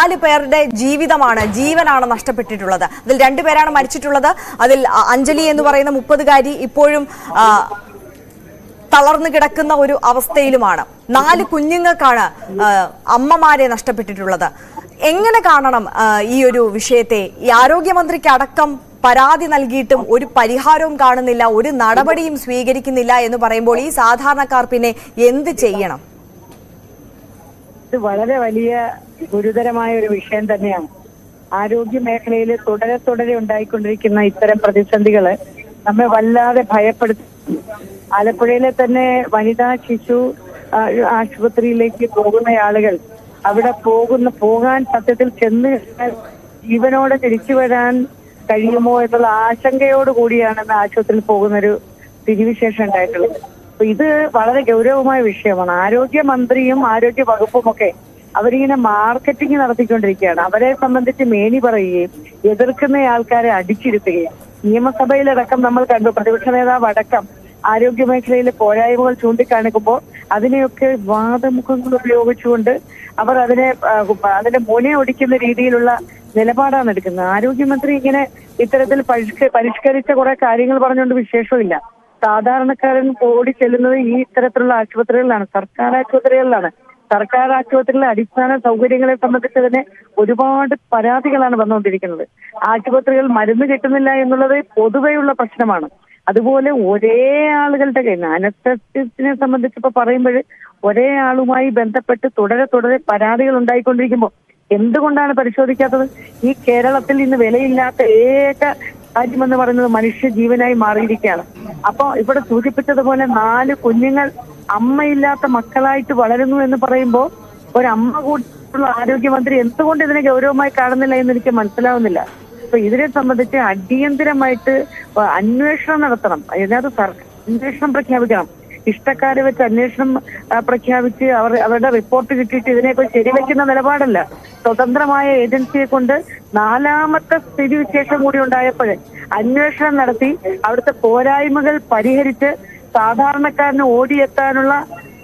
നാല് പേരുടെ ജീവിതമാണ് ജീവനാണ് നഷ്ടപ്പെട്ടിട്ടുള്ളത്. അതിൽ രണ്ടുപേരാണ് മരിച്ചിട്ടുള്ളത്. അതിൽ അഞ്ജലി എന്ന് പറയുന്ന മുപ്പതുകാരി ഇപ്പോഴും തളർന്നു കിടക്കുന്ന ഒരു അവസ്ഥയിലുമാണ്. നാല് കുഞ്ഞുങ്ങൾക്കാണ് അമ്മമാരെ നഷ്ടപ്പെട്ടിട്ടുള്ളത്. എങ്ങനെ കാണണം ഈ ഒരു വിഷയത്തെ? ഈ ആരോഗ്യമന്ത്രിക്ക് അടക്കം പരാതി നൽകിയിട്ടും ഒരു പരിഹാരവും കാണുന്നില്ല ഒരു നടപടിയും സ്വീകരിക്കുന്നില്ല എന്ന് പറയുമ്പോൾ ഈ സാധാരണക്കാർ പിന്നെ എന്ത് ചെയ്യണം? ഇത് വളരെ വലിയ ഗുരുതരമായ ഒരു വിഷയം തന്നെയാണ്. ആരോഗ്യ മേഖലയിൽ തുടരെ തുടരെ ഉണ്ടായിക്കൊണ്ടിരിക്കുന്ന ഇത്തരം പ്രതിസന്ധികൾ നമ്മെ വല്ലാതെ ഭയപ്പെടുത്തി. ആലപ്പുഴയിലെ തന്നെ വനിതാ ശിശു ആശുപത്രിയിലേക്ക് പോകുന്ന ആളുകൾ അവിടെ പോകുന്ന പോകാൻ സത്യത്തിൽ ചെന്ന് ജീവനോടെ തിരിച്ചു വരാൻ കഴിയുമോ എന്നുള്ള ആശങ്കയോട് കൂടിയാണ് ഇന്ന് ആശുപത്രിയിൽ പോകുന്നൊരു സ്ഥിതിവിശേഷം ഉണ്ടായിട്ടുള്ളത്. അപ്പൊ ഇത് വളരെ ഗൗരവമായ വിഷയമാണ്. ആരോഗ്യമന്ത്രിയും ആരോഗ്യ വകുപ്പും ഒക്കെ അവരിങ്ങനെ മാർക്കറ്റിംഗ് നടത്തിക്കൊണ്ടിരിക്കുകയാണ്. അവരെ സംബന്ധിച്ച് മേനി പറയുകയും എതിർക്കുന്ന ആൾക്കാരെ അടിച്ചിരുത്തുകയും നിയമസഭയിലടക്കം നമ്മൾ കണ്ടു. പ്രതിപക്ഷ നേതാവ് അടക്കം ആരോഗ്യ മേഖലയിലെ പോരായ്മകൾ ചൂണ്ടിക്കാണിക്കുമ്പോൾ അതിനെയൊക്കെ വാദമുഖങ്ങൾ ഉപയോഗിച്ചുകൊണ്ട് അവർ അതിനെ അതിന്റെ മുനെ ഒടിക്കുന്ന രീതിയിലുള്ള നിലപാടാണ് എടുക്കുന്നത്. ആരോഗ്യമന്ത്രി ഇങ്ങനെ ഇത്തരത്തിൽ പരിഷ്കരിച്ച കുറെ കാര്യങ്ങൾ പറഞ്ഞുകൊണ്ട് വിശേഷമില്ല. സാധാരണക്കാരൻ ഓടി ചെല്ലുന്നത് ഈ ഇത്തരത്തിലുള്ള ആശുപത്രികളിലാണ്. സർക്കാർ ആശുപത്രികളിലാണ്. സർക്കാർ ആശുപത്രിയിലെ അടിസ്ഥാന സൗകര്യങ്ങളെ സംബന്ധിച്ച് തന്നെ ഒരുപാട് പരാതികളാണ് വന്നുകൊണ്ടിരിക്കുന്നത്. ആശുപത്രികൾ മരുന്ന് കിട്ടുന്നില്ല എന്നുള്ളത് പൊതുവെയുള്ള പ്രശ്നമാണ്. അതുപോലെ ഒരേ ആളുകളുടെ കയ്യിൽ നിന്ന് സംബന്ധിച്ച് സംബന്ധിച്ചിപ്പോ പറയുമ്പോൾ ഒരേ ആളുമായി ബന്ധപ്പെട്ട് തുടരെ തുടരെ പരാതികൾ ഉണ്ടായിക്കൊണ്ടിരിക്കുമ്പോൾ എന്തുകൊണ്ടാണ് പരിശോധിക്കാത്തത്? ഈ കേരളത്തിൽ ഇന്ന് വിലയില്ലാത്ത ഏക കാര്യമെന്ന് പറയുന്നത് മനുഷ്യ ജീവനായി മാറിയിരിക്കുകയാണ്. അപ്പൊ ഇവിടെ സൂചിപ്പിച്ചതുപോലെ നാല് കുഞ്ഞുങ്ങൾ അമ്മയില്ലാത്ത മക്കളായിട്ട് വളരുന്നു എന്ന് പറയുമ്പോൾ ഒരമ്മ കൂട്ടുള്ള ആരോഗ്യമന്ത്രി എന്തുകൊണ്ട് ഇതിനെ ഗൗരവമായി കാണുന്നില്ല എന്ന് എനിക്ക് മനസ്സിലാവുന്നില്ല. അപ്പൊ ഇതിനെ സംബന്ധിച്ച് അടിയന്തരമായിട്ട് അന്വേഷണം നടത്തണം. അതിനകത്ത് സർക്കാർ അന്വേഷണം പ്രഖ്യാപിക്കണം. ഇഷ്ടക്കാരെ വെച്ച് അന്വേഷണം പ്രഖ്യാപിച്ച് അവർ അവരുടെ റിപ്പോർട്ട് കിട്ടിയിട്ട് ഇതിനെയൊക്കെ ശരിവെക്കുന്ന നിലപാടല്ല. സ്വതന്ത്രമായ ഏജൻസിയെ കൊണ്ട് നാലാമത്തെ സ്ഥിതിവിശേഷം കൂടി ഉണ്ടായപ്പോൾ അന്വേഷണം നടത്തി അവിടുത്തെ പോരായ്മകൾ പരിഹരിച്ച് സാധാരണക്കാരന് ഓടിയെത്താനുള്ള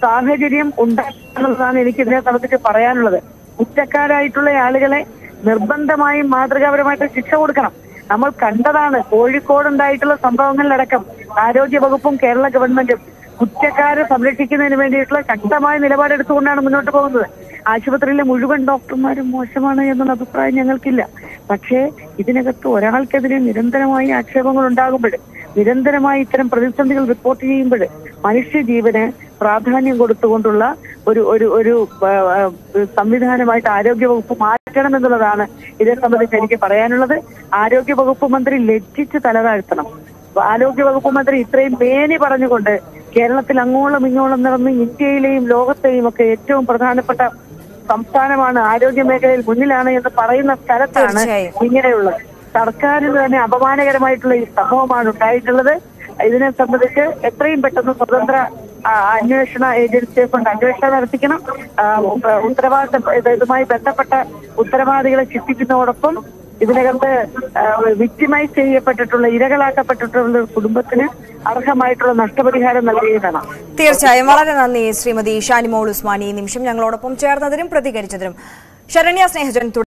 സാഹചര്യം ഉണ്ടാക്കാനുള്ളതാണ് എനിക്ക് ഇതിനെ സംബന്ധിച്ച് പറയാനുള്ളത്. കുറ്റക്കാരായിട്ടുള്ള ആളുകളെ നിർബന്ധമായും മാതൃകാപരമായിട്ട് ശിക്ഷ കൊടുക്കണം. നമ്മൾ കണ്ടതാണ് കോഴിക്കോട് ഉണ്ടായിട്ടുള്ള സംഭവങ്ങളിലടക്കം ആരോഗ്യ വകുപ്പും കേരള ഗവൺമെന്റും കുറ്റക്കാരെ സംരക്ഷിക്കുന്നതിന് വേണ്ടിയിട്ടുള്ള ശക്തമായ നിലപാടെടുത്തുകൊണ്ടാണ് മുന്നോട്ട് പോകുന്നത്. ആശുപത്രിയിലെ മുഴുവൻ ഡോക്ടർമാരും മോശമാണ് എന്നുള്ള അഭിപ്രായം ഞങ്ങൾക്കില്ല. പക്ഷേ ഇതിനകത്ത് ഒരാൾക്കെതിരെ നിരന്തരമായി ആക്ഷേപങ്ങൾ ഉണ്ടാകുമ്പോൾ നിരന്തരമായി ഇത്തരം പ്രതിസന്ധികൾ റിപ്പോർട്ട് ചെയ്യുമ്പോൾ മനുഷ്യജീവന് പ്രാധാന്യം കൊടുത്തുകൊണ്ടുള്ള ഒരു ഒരു ഒരു സംവിധാനമായിട്ട് ആരോഗ്യവകുപ്പ് മാറ്റണം എന്നുള്ളതാണ് ഇതേ സംബന്ധിച്ച് എനിക്ക് പറയാനുള്ളത്. ആരോഗ്യവകുപ്പ് മന്ത്രി ലജ്ജിച്ച് തലതാഴ്ത്തണം ആരോഗ്യവകുപ്പ് മന്ത്രി ഇത്രയും മേനി പറഞ്ഞുകൊണ്ട് കേരളത്തിൽ അങ്ങോളം ഇങ്ങോളം നടന്ന് ഇന്ത്യയിലെയും ലോകത്തെയും ഒക്കെ ഏറ്റവും പ്രധാനപ്പെട്ട സംസ്ഥാനമാണ് ആരോഗ്യ മേഖലയിൽ മുന്നിലാണ് എന്ന് പറയുന്ന സ്ഥലത്താണ്. ഇങ്ങനെയുള്ളത്. സർക്കാരിന് തന്നെ അപമാനകരമായിട്ടുള്ള ഈ സംഭവമാണ് ഉണ്ടായിട്ടുള്ളത്. ഇതിനെ സംബന്ധിച്ച് എത്രയും പെട്ടെന്ന് സ്വതന്ത്ര അന്വേഷണ ഏജൻസിയെ കൊണ്ട് അന്വേഷണം നടത്തിക്കണം. ഉത്തരവാദിത്ത ഇത് ഇതുമായി ബന്ധപ്പെട്ട ഉത്തരവാദികളെ ശിക്ഷിക്കുന്നതോടൊപ്പം ഇതിനകത്ത് വിക്ടിമൈസ് ചെയ്യപ്പെട്ടിട്ടുള്ള ഇരകളാക്കപ്പെട്ടിട്ടുള്ള കുടുംബത്തിന് അർഹമായിട്ടുള്ള നഷ്ടപരിഹാരം നൽകുകയാണ് തീർച്ചയായും. വളരെ നന്ദി ശ്രീമതി ഷാനിമോൾ ഉസ്മാനി. നിമിഷം ഞങ്ങളോടൊപ്പം ചേർന്നതിനും പ്രതികരിച്ചതിനും. ശരണ്യ സ്നേഹജൻ